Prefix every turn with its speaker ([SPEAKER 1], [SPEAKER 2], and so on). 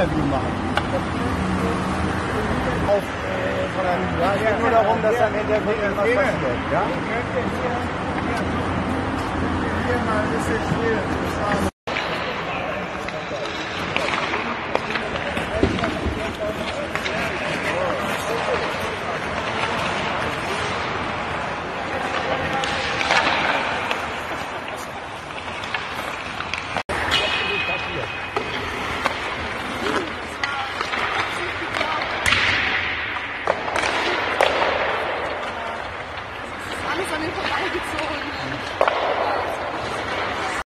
[SPEAKER 1] Interview machen. Auf, von einem, ja, nur darum, dass dann in der Regel. Ja?
[SPEAKER 2] Hier, hier, hier mal ein. Seil gezogen.